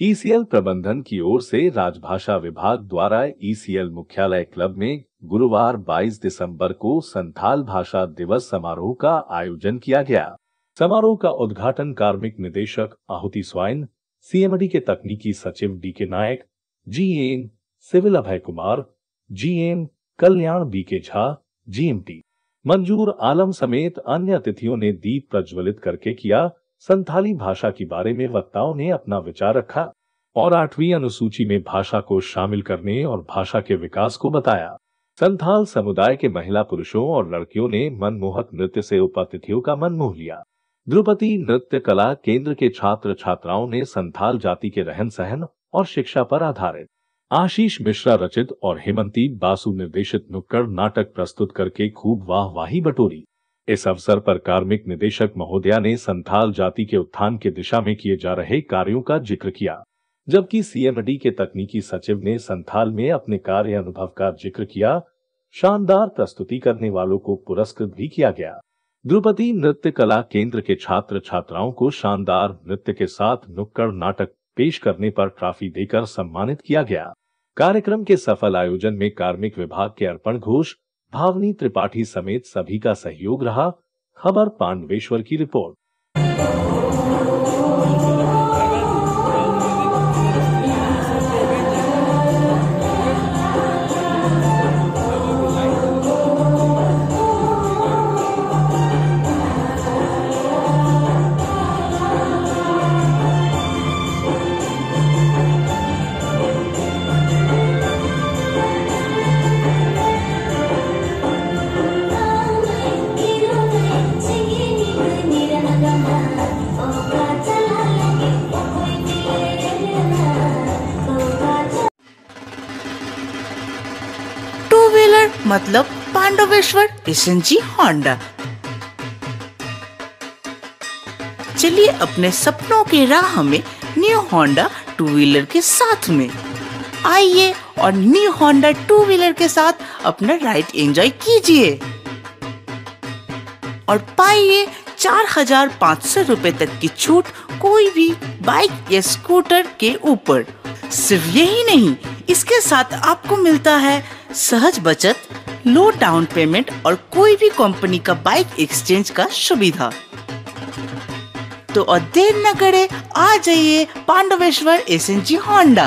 ECL प्रबंधन की ओर से राजभाषा विभाग द्वारा ईसीएल मुख्यालय क्लब में गुरुवार 22 दिसंबर को संथाल भाषा दिवस समारोह का आयोजन किया गया। समारोह का उद्घाटन कार्मिक निदेशक आहुति स्वाइन सीएमडी के तकनीकी सचिव D K Nayak GM civil Abhay Kumar GM Kalyan B K Jha GMT मंजूर आलम समेत अन्य अतिथियों ने दीप प्रज्वलित करके किया संथाली भाषा के बारे में वक्ताओं ने अपना विचार रखा और आठवीं अनुसूची में भाषा को शामिल करने और भाषा के विकास को बताया। संथाल समुदाय के महिला पुरुषों और लड़कियों ने मनमोहक नृत्य से उपातिथियों का मन मोह लिया। द्रुपति नृत्य कला केंद्र के छात्र छात्राओं ने संथाल जाति के रहन सहन और शिक्षा पर आधारित। आशीष मिश्रा रचित और हेमंती बासु निर्देशित नुक्कड़ नाटक प्रस्तुत करके खूब वाहवाही बटोरी। इस अवसर पर कार्मिक निदेशक महोदया ने संथाल जाति के उत्थान की दिशा में किए जा रहे कार्यों का ज़िक्र किया। जबकि सीएमडी के तकनीकी सचिव ने संथाल में अपने कार्य अनुभव का ज़िक्र किया, शानदार प्रस्तुति करने वालों को पुरस्कृत भी किया गया। द्रुपदी नृत्य कला केंद्र के छात्र छात्राओं को शानदार नृत्य के साथ नुक्कड़ नाटक पेश करने पर ट्रॉफी देकर सम्मानित किया गया। कार्यक्रम के सफल आयोजन में कार्मिक विभाग के अर्पण घोष भावनी त्रिपाठी समेत सभी का सहयोग रहा खबर पांडवेश्वर की रिपोर्ट। व्हीलर मतलब पांडवेश्वर एसएनजी होंडा। चलिए अपने सपनों की राह में न्यू होंडा टू व्हीलर के साथ में। आइए और न्यू होंडा टू व्हीलर के साथ अपना राइड एंजॉय कीजिए। और पाइए चार हज़ार पाँच सौ रूपए तक की छूट कोई भी बाइक या स्कूटर के ऊपर। सिर्फ़ यही नहीं इसके साथ आपको मिलता है सहज बचत लो डाउन पेमेंट और कोई भी कंपनी का बाइक एक्सचेंज का सुविधा। तो देर न करे, आ जाइए Pandaveshwar S N G Honda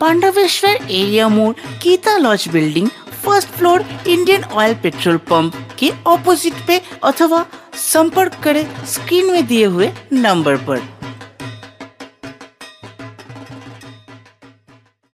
Pandaveshwar area मोड़ Geeta lodge building first floor Indian oil petrol pump के ऑपोजिट पे अथवा संपर्क करें स्क्रीन में दिए हुए नंबर पर।